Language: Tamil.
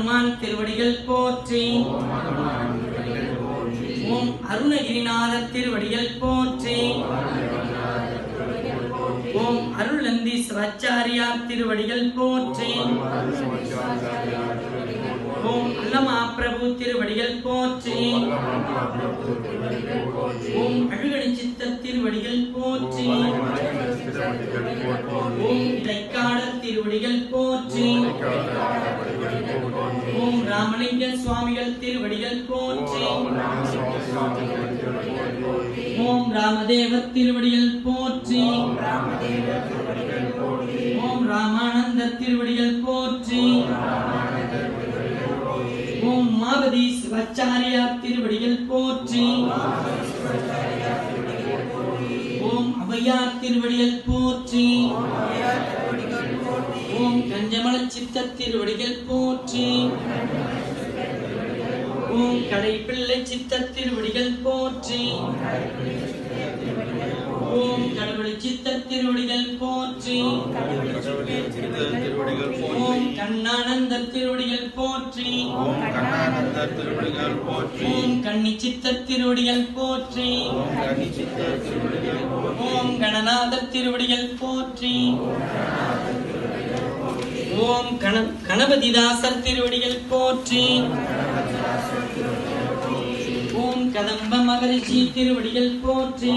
ஹனுமான் திருவடிகள் போற்றி. ஓம் அருணகிரிநாத திருவடிகள் போற்றி. ஓம் அருளந்தி சிவாச்சாரியார் திருவடிகள் போற்றி. ஓம் அல்லமா பிரபு திருவடிகள் போற்றி. ஓம் அழுகணி சித்த திருவடிகள் போற்றி. ஓம் இடைக்காட திருவடிகள் போற்றி. ராமலிங்க சுவாமிகள் திருவடிகள் போற்றி. ஓம் ராமதேவர் திருவடிகள் போற்றி. ஓம் ராமானந்த திருவடிகள் போற்றி. ஓம் மாவதி சிவாச்சாரியார் திருவடிகள் போற்றி. ஓம் அவையார் திருவடிகள் போற்றி. ஓம் கஞ்சமல சித்த திருவடிகள் போற்றி. கடைப்பிள்ளை சித்த திருவடிகள் போற்றி. ஓம் கடவுளை சித்த திருவடிகள் போற்றி. ஓம் கண்ணானந்த திருவடிகள் போற்றி ஓம் கண்ணானந்தர் திருவடிகள் போற்றி. ஓம் கண்ணி சித்த திருவடிகள் போற்றி. ஓம் கனி திருவடிகள் போற்றி ஓம் கணநாதர் போற்றி. ஓம் கண கணபதிதாசர் திருவடிகள் போற்றி. ஓம் கதம்ப மகரிஷி திருவடிகள் போற்றி.